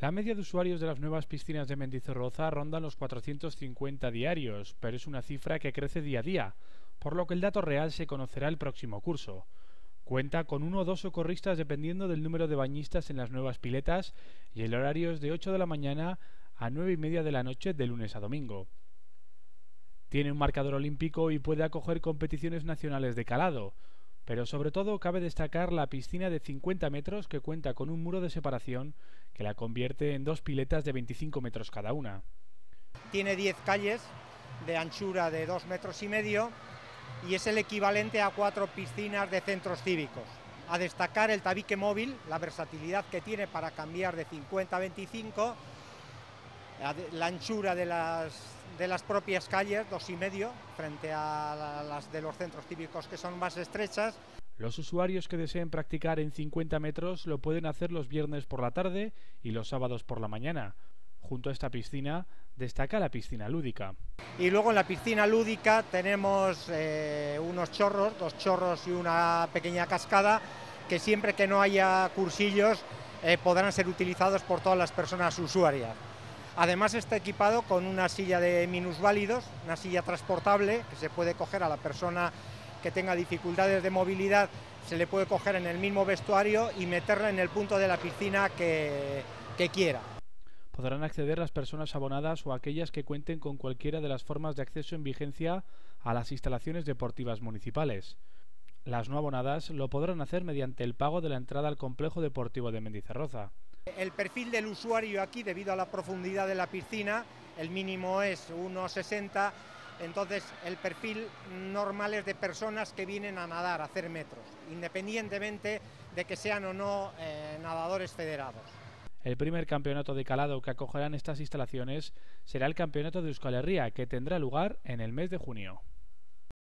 La media de usuarios de las nuevas piscinas de Mendizorroza ronda los 450 diarios, pero es una cifra que crece día a día, por lo que el dato real se conocerá el próximo curso. Cuenta con uno o dos socorristas dependiendo del número de bañistas en las nuevas piletas y el horario es de 8 de la mañana a 9 y media de la noche de lunes a domingo. Tiene un marcador olímpico y puede acoger competiciones nacionales de calado, pero sobre todo cabe destacar la piscina de 50 metros que cuenta con un muro de separación que la convierte en dos piletas de 25 metros cada una. Tiene 10 calles de anchura de 2 metros y medio y es el equivalente a cuatro piscinas de centros cívicos. A destacar el tabique móvil, la versatilidad que tiene para cambiar de 50 a 25, la anchura de las, de las propias calles, dos y medio, frente a las de los centros cívicos que son más estrechas. Los usuarios que deseen practicar en 50 metros lo pueden hacer los viernes por la tarde y los sábados por la mañana. Junto a esta piscina destaca la piscina lúdica. Y luego en la piscina lúdica tenemos eh, unos chorros, dos chorros y una pequeña cascada que siempre que no haya cursillos eh, podrán ser utilizados por todas las personas usuarias. Además está equipado con una silla de minusválidos, una silla transportable que se puede coger a la persona que tenga dificultades de movilidad, se le puede coger en el mismo vestuario y meterla en el punto de la piscina que quiera podrán acceder las personas abonadas o aquellas que cuenten con cualquiera de las formas de acceso en vigencia a las instalaciones deportivas municipales. Las no abonadas lo podrán hacer mediante el pago de la entrada al complejo deportivo de Mendizarroza. El perfil del usuario aquí, debido a la profundidad de la piscina, el mínimo es 1,60, entonces el perfil normal es de personas que vienen a nadar, a hacer metros, independientemente de que sean o no eh, nadadores federados. El primer campeonato de calado que acogerán estas instalaciones será el Campeonato de Euskal Herria, que tendrá lugar en el mes de junio.